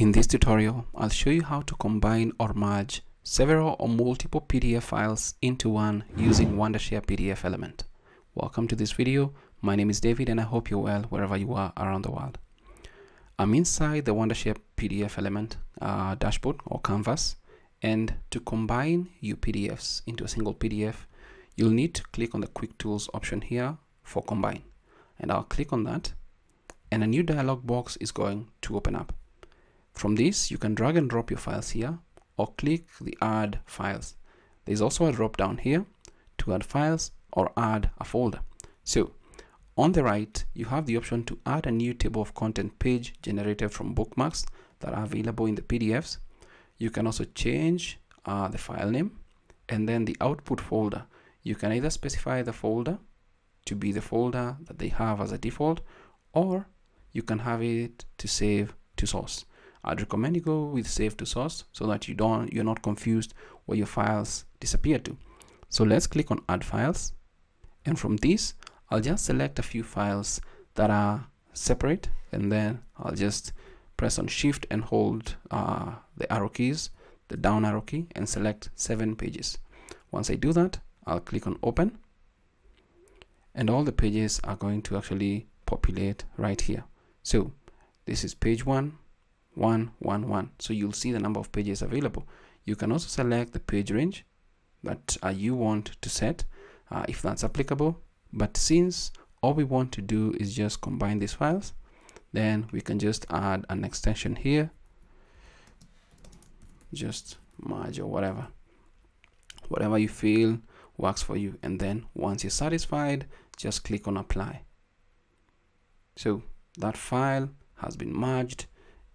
In this tutorial, I'll show you how to combine or merge several or multiple PDF files into one using Wondershare PDFelement. Welcome to this video. My name is David and I hope you're well wherever you are around the world. I'm inside the Wondershare PDFelement uh, dashboard or canvas and to combine your PDFs into a single PDF, you'll need to click on the quick tools option here for combine and I'll click on that and a new dialog box is going to open up. From this, you can drag and drop your files here or click the add files. There's also a drop down here to add files or add a folder. So on the right, you have the option to add a new table of content page generated from bookmarks that are available in the PDFs. You can also change uh, the file name and then the output folder. You can either specify the folder to be the folder that they have as a default or you can have it to save to source. I'd recommend you go with save to source so that you don't you're not confused where your files disappear to. So let's click on add files. And from this I'll just select a few files that are separate. And then I'll just press on shift and hold uh, the arrow keys the down arrow key and select seven pages. Once I do that I'll click on open. And all the pages are going to actually populate right here. So this is page one one one one. So you'll see the number of pages available. You can also select the page range that uh, you want to set uh, if that's applicable. But since all we want to do is just combine these files then we can just add an extension here. Just merge or whatever. Whatever you feel works for you. And then once you're satisfied just click on apply. So that file has been merged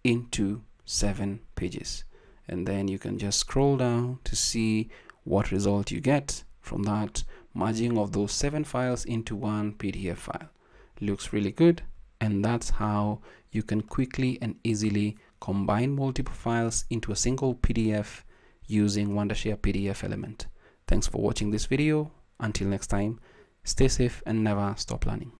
into seven pages and then you can just scroll down to see what result you get from that merging of those seven files into one PDF file looks really good and that's how you can quickly and easily combine multiple files into a single PDF using Wondershare PDFelement. Thanks for watching this video. Until next time, stay safe and never stop learning.